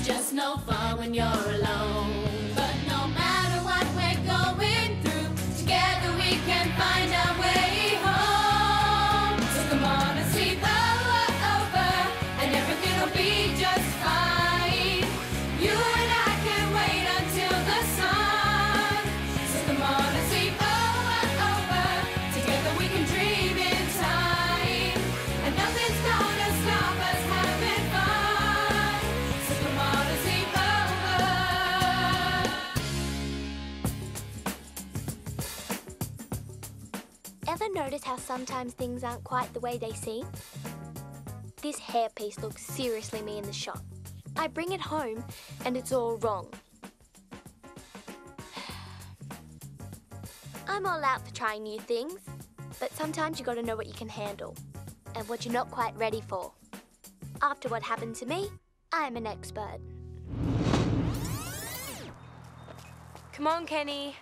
It's just no fun when you're alone. Notice how sometimes things aren't quite the way they seem? This hairpiece looks seriously me in the shop. I bring it home and it's all wrong. I'm all out for trying new things, but sometimes you gotta know what you can handle and what you're not quite ready for. After what happened to me, I'm an expert. Come on, Kenny.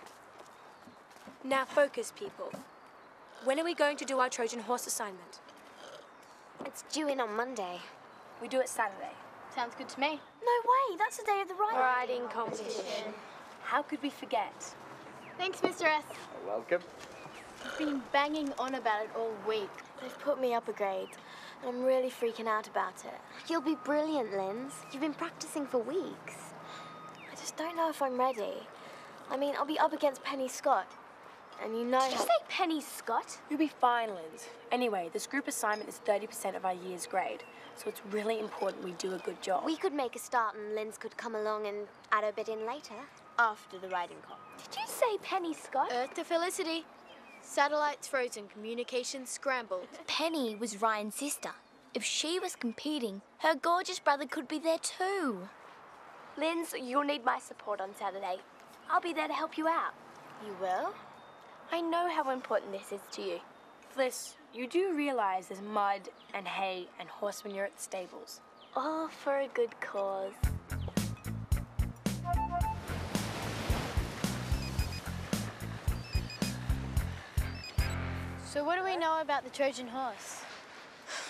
Now focus, people. When are we going to do our Trojan horse assignment? It's due in on Monday. We do it Saturday. Sounds good to me. No way, that's the day of the riding. Riding competition. How could we forget? Thanks, Mr. S. You're Welcome. I've been banging on about it all week. They've put me up a grade. And I'm really freaking out about it. You'll be brilliant, Lyndz. You've been practicing for weeks. I just don't know if I'm ready. I mean, I'll be up against Penny Scott. And you know. Did you say Penny Scott? You'll be fine, Lyndz. Anyway, this group assignment is 30% of our year's grade, so it's really important we do a good job. We could make a start and Lyndz could come along and add a bit in later. After the riding comp. Did you say Penny Scott? Earth to Felicity. Satellites frozen, communications scrambled. Penny was Ryan's sister. If she was competing, her gorgeous brother could be there too. Lyndz, you'll need my support on Saturday. I'll be there to help you out. You will? I know how important this is to you. Fliss, you do realize there's mud and hay and horse manure at the stables. All for a good cause. So what do we know about the Trojan horse?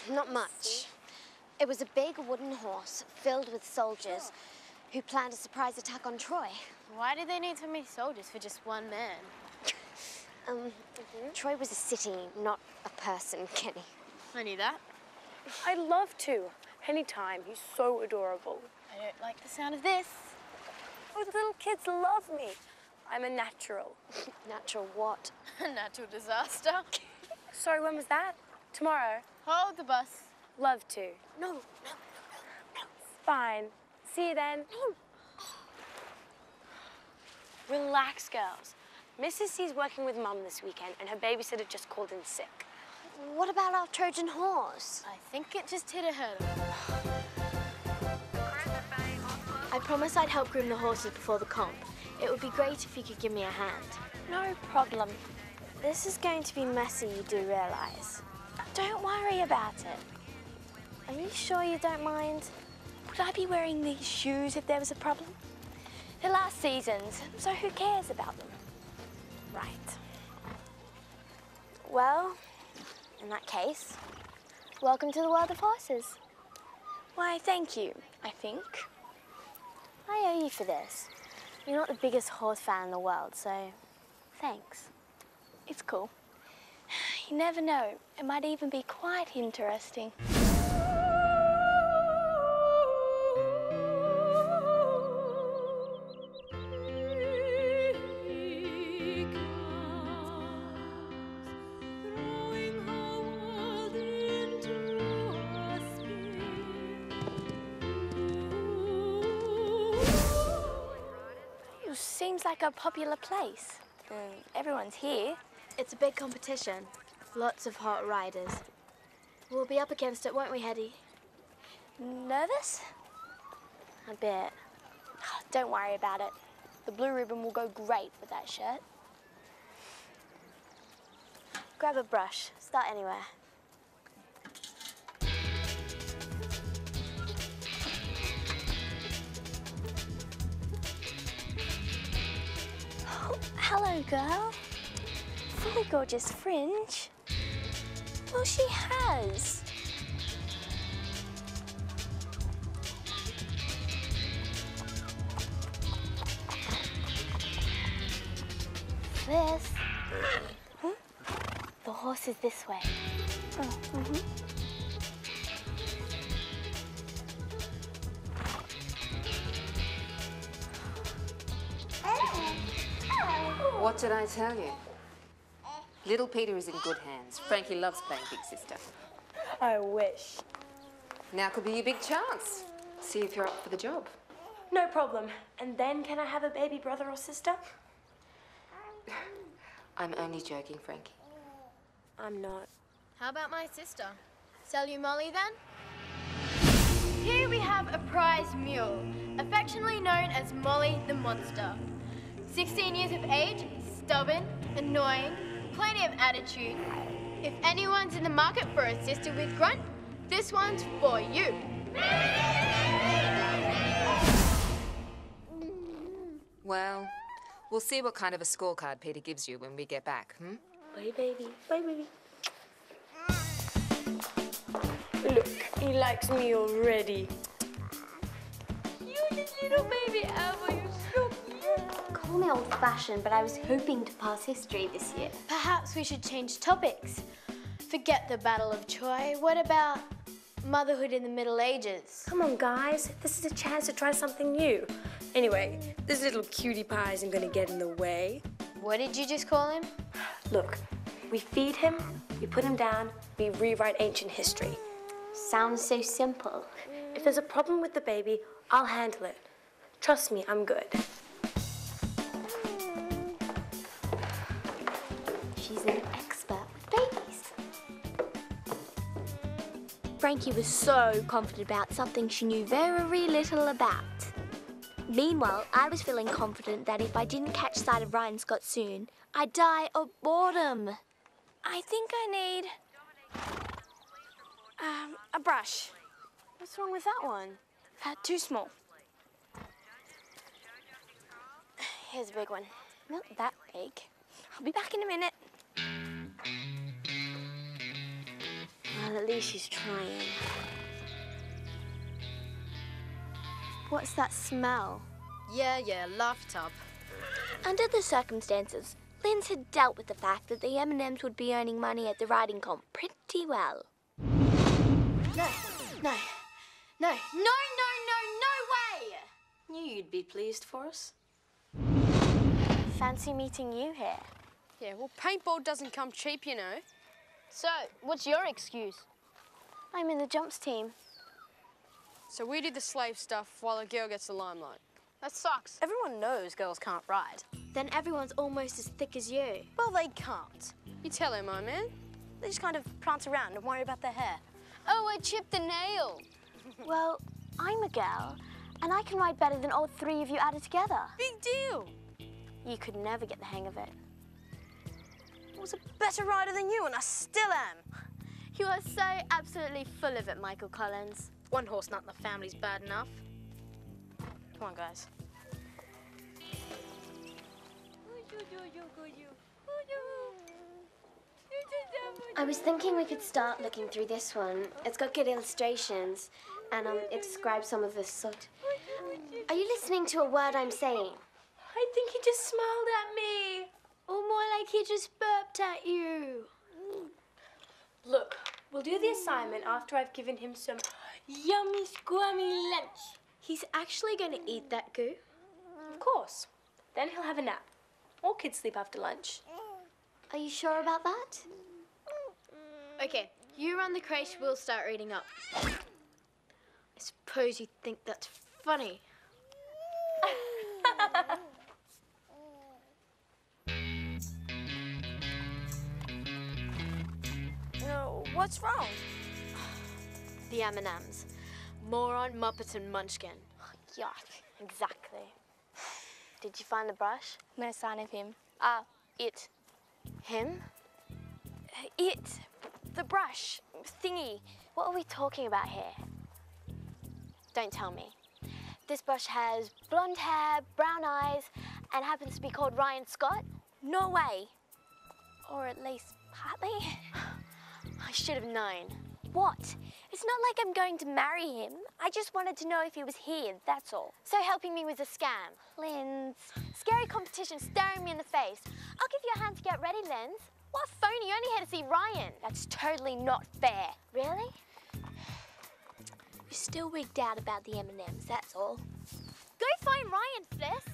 Not much. It was a big wooden horse filled with soldiers who planned a surprise attack on Troy. Why did they need so many soldiers for just one man? Um, Troy was a city, not a person, Kenny. I knew that. I'd love to. Anytime. He's so adorable. I don't like the sound of this. Oh, the little kids love me. I'm a natural. Natural what? Natural disaster. Sorry, when was that? Tomorrow. Hold the bus. Love to. No, no. Fine. See you then. Relax, girls. Mrs. C's working with Mum this weekend, and her babysitter just called in sick. What about our Trojan horse? I think it just hit a hurdle. I promised I'd help groom the horses before the comp. It would be great if you could give me a hand. No problem. This is going to be messy, you do realize. Don't worry about it. Are you sure you don't mind? Would I be wearing these shoes if there was a problem? They're last season's, so who cares about them? Right. Well, in that case, welcome to the world of horses. Why, thank you, I think. I owe you for this. You're not the biggest horse fan in the world, so thanks. It's cool. You never know. It might even be quite interesting. A popular place. Mm, everyone's here. It's a big competition. Lots of hot riders. We'll be up against it, won't we, Hetty? Nervous? A bit. Don't worry about it. The blue ribbon will go great with that shirt. Grab a brush. Start anywhere. Hello, girl. Fully gorgeous fringe. Well, she has. This. Hmm? The horse is this way. Oh, mm -hmm. What did I tell you? Little Peter is in good hands. Frankie loves playing Big Sister. I wish. Now could be your big chance. See if you're up for the job. No problem. And then can I have a baby brother or sister? I'm only joking, Frankie. I'm not. How about my sister? Sell you Molly then? Here we have a prize mule, affectionately known as Molly the Monster. 16 years of age, stubborn, annoying, plenty of attitude. If anyone's in the market for a sister with grunt, this one's for you. Well, we'll see what kind of a scorecard Peter gives you when we get back, hmm? Bye, baby. Bye, baby. Look, he likes me already. You the little baby Elmo, you're so cute. Call me old fashioned, but I was hoping to pass history this year. Perhaps we should change topics. Forget the Battle of Troy. What about motherhood in the Middle Ages? Come on, guys. This is a chance to try something new. Anyway, this little cutie pie isn't gonna get in the way. What did you just call him? Look, we feed him, we put him down, we rewrite ancient history. Sounds so simple. If there's a problem with the baby, I'll handle it. Trust me, I'm good. Frankie was so confident about something she knew very little about. Meanwhile, I was feeling confident that if I didn't catch sight of Ryan Scott soon, I'd die of boredom. I think I need um, a brush. What's wrong with that one? Uh, too small. Here's a big one. Not that big. I'll be back in a minute. Well, at least she's trying. What's that smell? Yeah, yeah, laugh tub. Under the circumstances, Lyndz had dealt with the fact that the M&Ms would be earning money at the riding comp pretty well. No, no, no, no, no, no, no way! Knew you'd be pleased for us. Fancy meeting you here. Yeah, well, paintball doesn't come cheap, you know. So, what's your excuse? I'm in the jumps team. So we do the slave stuff while a girl gets the limelight. That sucks. Everyone knows girls can't ride. Then everyone's almost as thick as you. Well, they can't. You tell her, my man. They just kind of prance around and worry about their hair. Oh, I chipped a nail. Well, I'm a girl, and I can ride better than all three of you added together. Big deal. You could never get the hang of it. I was a better rider than you, and I still am. You are so absolutely full of it, Michael Collins. One horse nut in the family's bad enough. Come on, guys. I was thinking we could start looking through this one. It's got good illustrations, and um, it describes some of the sort. Are you listening to a word I'm saying? I think he just smiled at me. Or more like he just burped at you. Look, we'll do the assignment after I've given him some yummy, squammy lunch. He's actually going to eat that goo? Of course. Then he'll have a nap. All kids sleep after lunch. Are you sure about that? Okay, you run the crate, we'll start reading up. I suppose you think that's funny. what's wrong? The M&Ms. Moron, Muppet, and Munchkin. Yuck, exactly. Did you find the brush? No sign of him. Ah, it. Him? It. The brush. Thingy. What are we talking about here? Don't tell me. This brush has blonde hair, brown eyes, and happens to be called Ryan Scott? No way. Or at least partly. I should have known. What? It's not like I'm going to marry him. I just wanted to know if he was here, that's all. So helping me was a scam. Lyndz. Scary competition staring me in the face. I'll give you a hand to get ready, Lyndz. What phony, you only here to see Ryan. That's totally not fair. Really? You're still wigged out about the M&Ms, that's all. Go find Ryan, Fliss.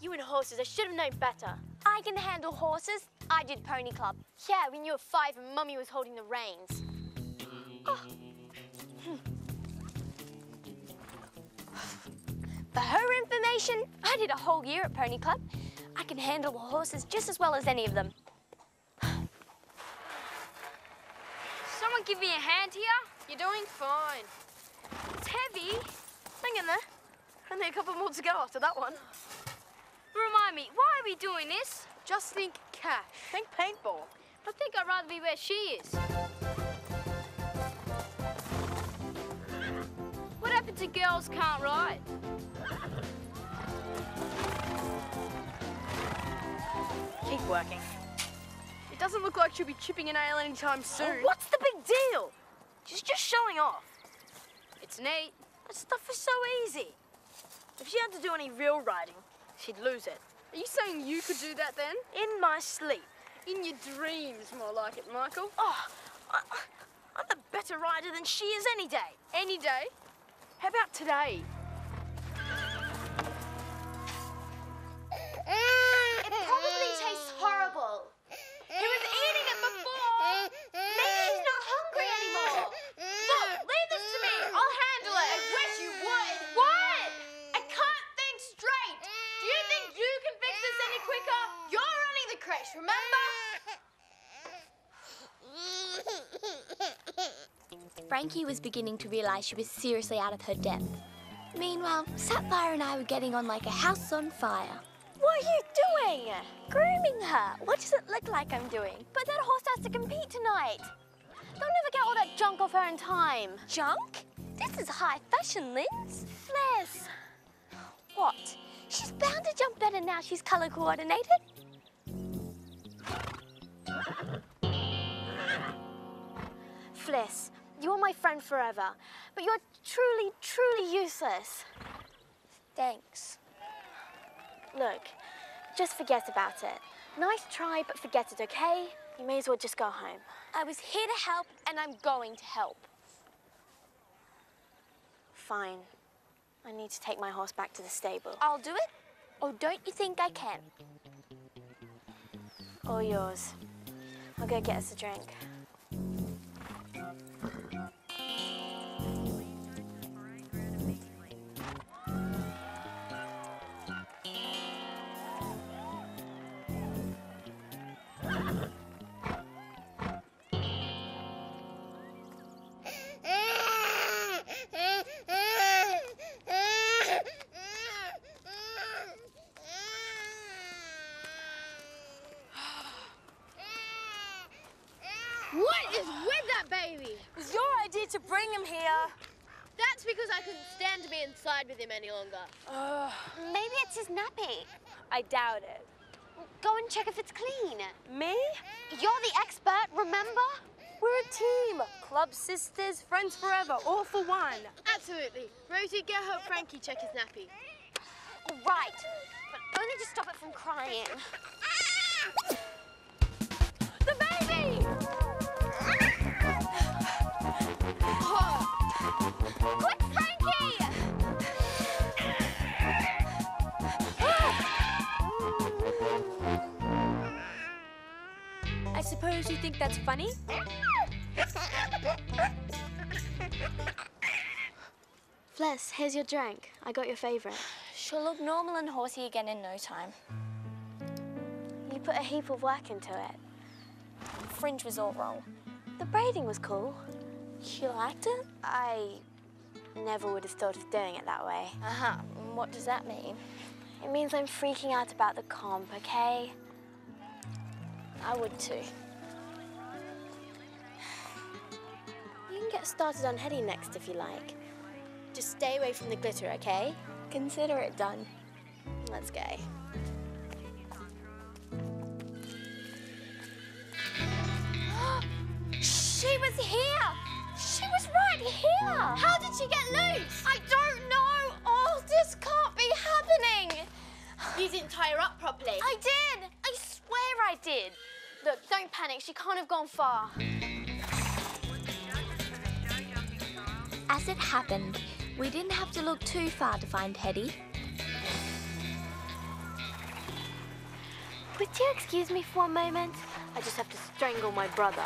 You and horses, I should have known better. I can handle horses. I did pony club. Yeah, when you were five and Mummy was holding the reins. For her information, I did a whole year at pony club. I can handle the horses just as well as any of them. Someone give me a hand here? You're doing fine. It's heavy. Hang in there. Only a couple more to go after that one. Remind me, why are we doing this? Just think cash. Think paintball. I think I'd rather be where she is. What happened to girls can't ride? Keep working. It doesn't look like she'll be chipping a nail anytime soon. Oh, what's the big deal? She's just showing off. It's neat. That stuff is so easy. If she had to do any real riding, she'd lose it. Are you saying you could do that then? In my sleep. In your dreams, more like it, Michael. Oh, I, I'm a better rider than she is any day. Any day. How about today? Frankie was beginning to realise she was seriously out of her depth. Meanwhile, Sapphire and I were getting on like a house on fire. What are you doing? Grooming her. What does it look like I'm doing? But that horse has to compete tonight. They'll never get all that junk off her in time. Junk? This is high fashion, Lyndz. Fliss. What? She's bound to jump better now she's colour coordinated. Fliss, you're my friend forever, but you're truly, truly useless. Thanks. Look, just forget about it. Nice try, but forget it, okay? You may as well just go home. I was here to help, and I'm going to help. Fine. I need to take my horse back to the stable. I'll do it, or don't you think I can? All yours. I'll go get us a drink. Baby? It was your idea to bring him here. That's because I couldn't stand to be inside with him any longer. Maybe it's his nappy. I doubt it. Go and check if it's clean. Me? You're the expert, remember? We're a team. Club sisters, friends forever, all for one. Absolutely. Rosie, go help Frankie check his nappy. All right, but only to stop it from crying. Think that's funny? Fliss, here's your drink. I got your favorite. She'll look normal and horsey again in no time. You put a heap of work into it. Fringe was all wrong. The braiding was cool. You liked it? I never would have thought of doing it that way. Uh-huh. What does that mean? It means I'm freaking out about the comp, okay? I would too. Get started on heading next if you like. Just stay away from the glitter, okay? Consider it done. Let's go. She was here! She was right here? How did she get loose? I don't know. Oh, this can't be happening. You didn't tie her up properly. I did. I swear I did. Look, don't panic. She can't have gone far. As it happened, we didn't have to look too far to find Hetty. Would you excuse me for a moment? I just have to strangle my brother.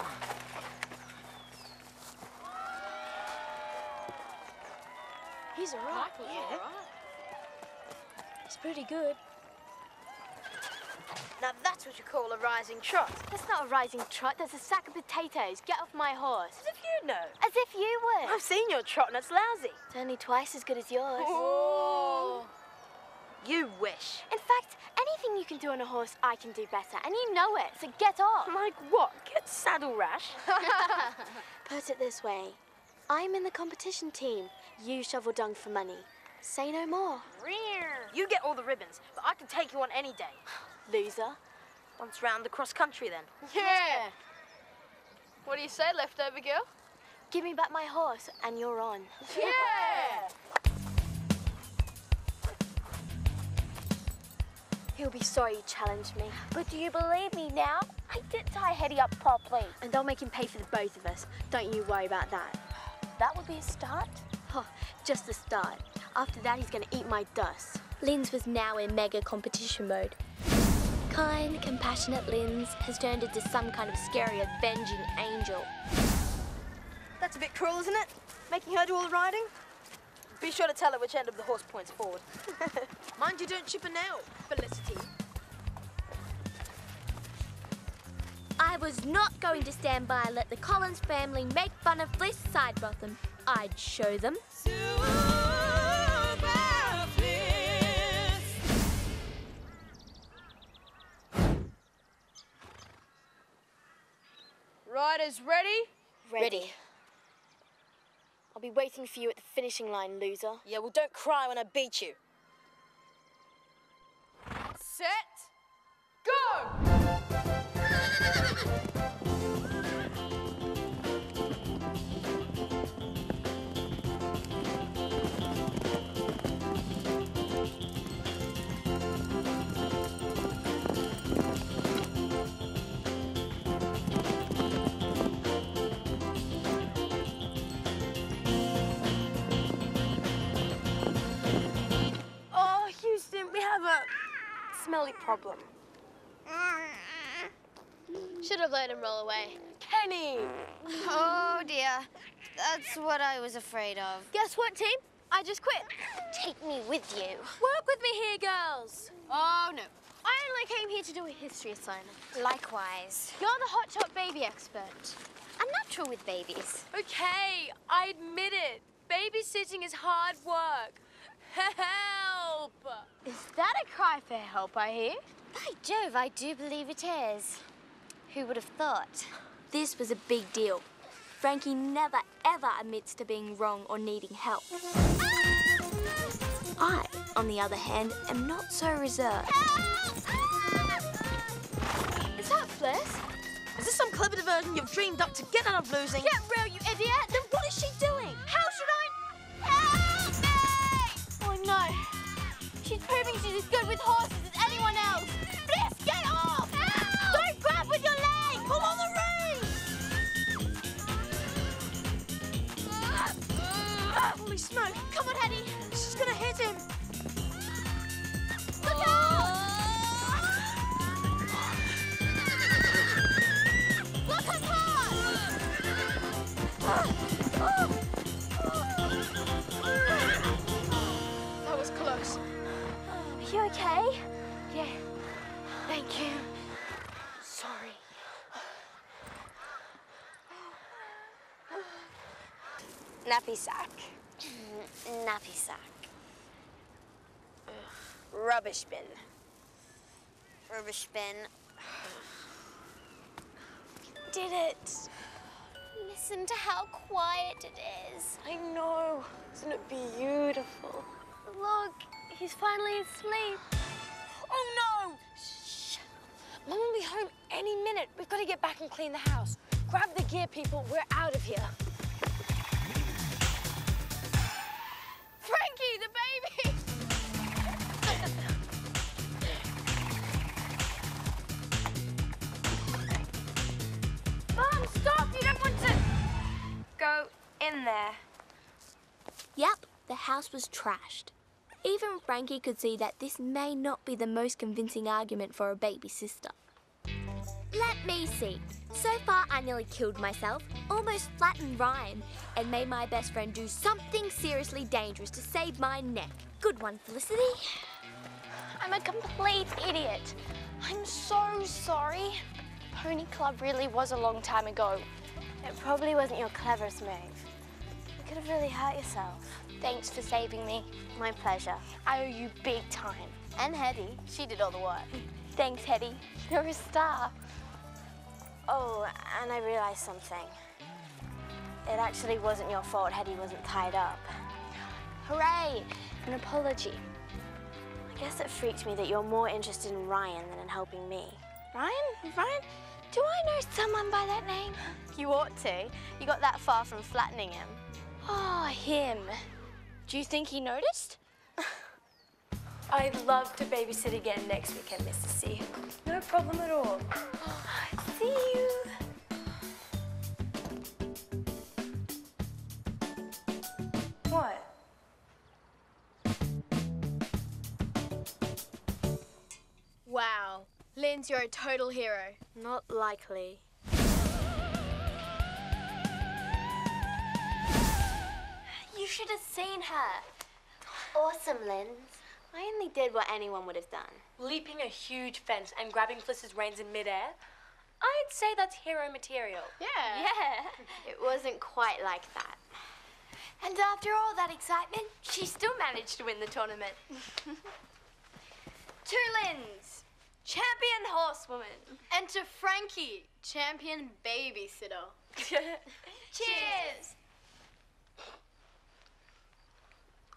He's all right. Yeah. He's pretty good. Now that's what you call a rising trot. That's not a rising trot, that's a sack of potatoes. Get off my horse. As if you know. As if you would. I've seen your trot and it's lousy. It's only twice as good as yours. Oh. You wish. In fact, anything you can do on a horse, I can do better. And you know it, so get off. Like what? Get saddle rash? Put it this way I'm in the competition team. You shovel dung for money. Say no more. You get all the ribbons, but I can take you on any day. Loser. Once round the cross country then. Yeah. What do you say, leftover girl? Give me back my horse, and you're on. Yeah. He'll be sorry you challenged me. But do you believe me now? I did tie Hetty up properly. And I'll make him pay for the both of us. Don't you worry about that. That would be a start. Oh, just the start. After that, he's gonna eat my dust. Lyndz was now in mega competition mode. Kind, compassionate Lyndz has turned into some kind of scary, avenging angel. That's a bit cruel, isn't it? Making her do all the riding? Be sure to tell her which end of the horse points forward. Mind you don't chip a nail, Felicity. I was not going to stand by and let the Collins family make fun of Fliss Sidebotham. I'd show them. Ready. I'll be waiting for you at the finishing line, loser. Yeah, well, don't cry when I beat you. Set. Go! Smelly problem. Should have let him roll away. Kenny! Oh dear. That's what I was afraid of. Guess what, team? I just quit. Take me with you. Work with me here, girls. Oh, no. I only came here to do a history assignment. Likewise. You're the hot shot baby expert. I'm natural with babies. Okay, I admit it. Babysitting is hard work. Help! Is that a cry for help, I hear? By Jove, I do believe it is. Who would have thought? This was a big deal. Frankie never ever admits to being wrong or needing help. Ah! I, on the other hand, am not so reserved. Ah! Is that Fliss? Is this some clever diversion you've dreamed up to get out of losing? Get real, you idiot! Then what is she doing? How She's proving she's as good with horses as anyone else. Fliss, get off! Don't grab with your leg! Pull on the rein! Holy smoke! Come on, Hetty. Nappy sack. Mm, Nappy sack. Rubbish bin. Rubbish bin. Did it. Listen to how quiet it is. I know. Isn't it beautiful? Look, he's finally asleep. Oh no! Shh! Mum will be home any minute. We've got to get back and clean the house. Grab the gear, people. We're out of here. Frankie, the baby! Mom, stop! You don't want to... Go in there. Yep, the house was trashed. Even Frankie could see that this may not be the most convincing argument for a baby sister. Let me see. So far, I nearly killed myself, almost flattened Ryan, and made my best friend do something seriously dangerous to save my neck. Good one, Felicity. I'm a complete idiot. I'm so sorry. Pony Club really was a long time ago. It probably wasn't your cleverest move. You could have really hurt yourself. Thanks for saving me. My pleasure. I owe you big time. And Hetty. She did all the work. Thanks, Hetty. You're a star. Oh, and I realized something. It actually wasn't your fault Hetty wasn't tied up. Hooray! An apology. I guess it freaked me that you're more interested in Ryan than in helping me. Ryan? Ryan? Do I know someone by that name? You ought to. You got that far from flattening him. Oh, him. Do you think he noticed? I'd love to babysit again next weekend, Mrs. C. No problem at all. See you. What? Wow. Lyndz, you're a total hero. Not likely. You should have seen her. Awesome, Lyndz. I only did what anyone would have done. Leaping a huge fence and grabbing Fliss's reins in midair? I'd say that's hero material. Yeah. Yeah. It wasn't quite like that. And after all that excitement, she still managed to win the tournament. To Lyndz, champion horsewoman. And to Frankie, champion babysitter. Cheers!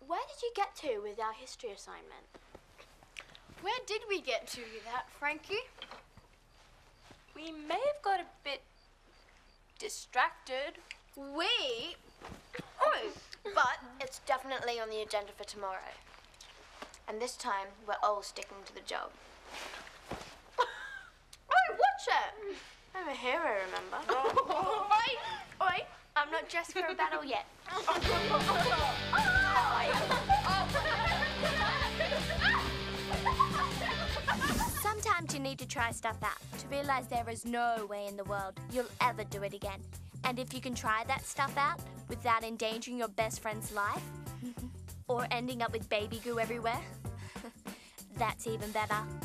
Where did you get to with our history assignment? Where did we get to with that, Frankie? We may have got a bit distracted. We? Oh, but it's definitely on the agenda for tomorrow. And this time, we're all sticking to the job. Oh, watch it! I'm a hero, remember? Oi, oi, I'm not dressed for a battle yet. Sometimes you need to try stuff out to realize there is no way in the world you'll ever do it again. And if you can try that stuff out without endangering your best friend's life or ending up with baby goo everywhere, that's even better.